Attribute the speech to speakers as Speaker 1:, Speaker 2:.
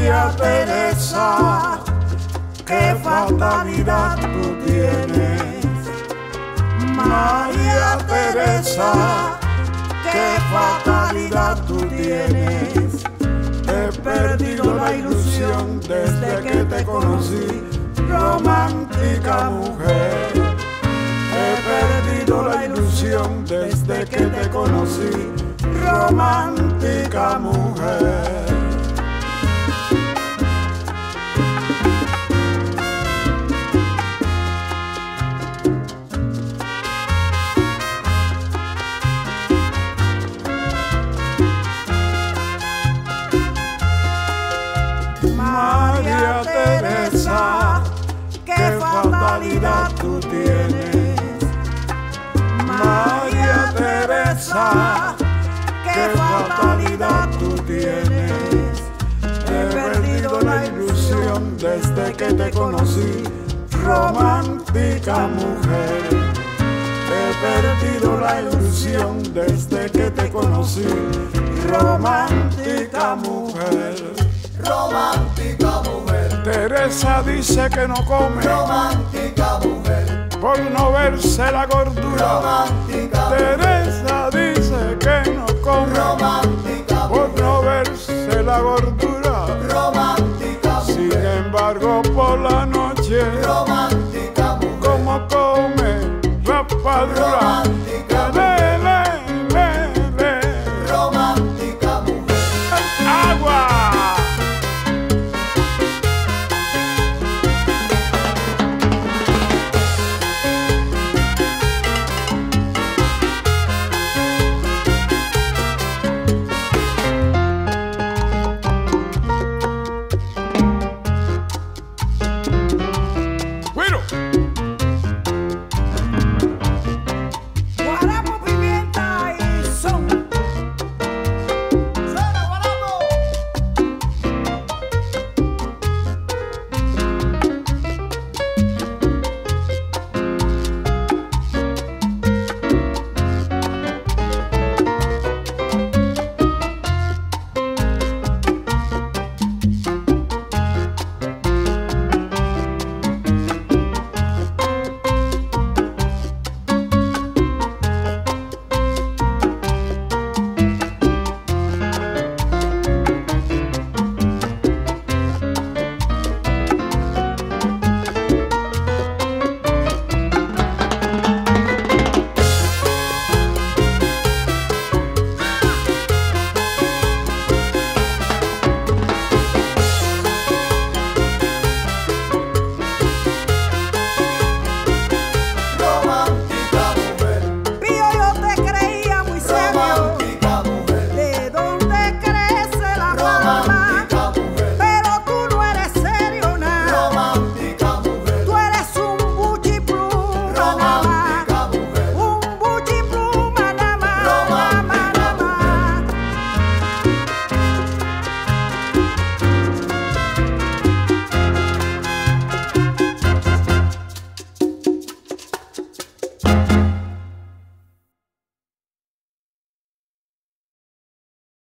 Speaker 1: María Teresa, qué fatalidad tú tienes. María Teresa, qué fatalidad tú tienes. He perdido la ilusión desde que te conocí, romántica mujer. He perdido la ilusión desde que te conocí, romántica mujer. Fatalidad tú tienes. María Teresa, qué fatalidad tú tienes. He perdido la ilusión desde que te conocí, romántica mujer. He perdido la ilusión desde que te conocí, romántica mujer.
Speaker 2: Romántica
Speaker 1: Teresa dice que no come.
Speaker 2: Romántica mujer,
Speaker 1: por no verse la gordura.
Speaker 2: romántica
Speaker 1: Teresa dice que no come.
Speaker 2: Romántica
Speaker 1: por no verse la gordura.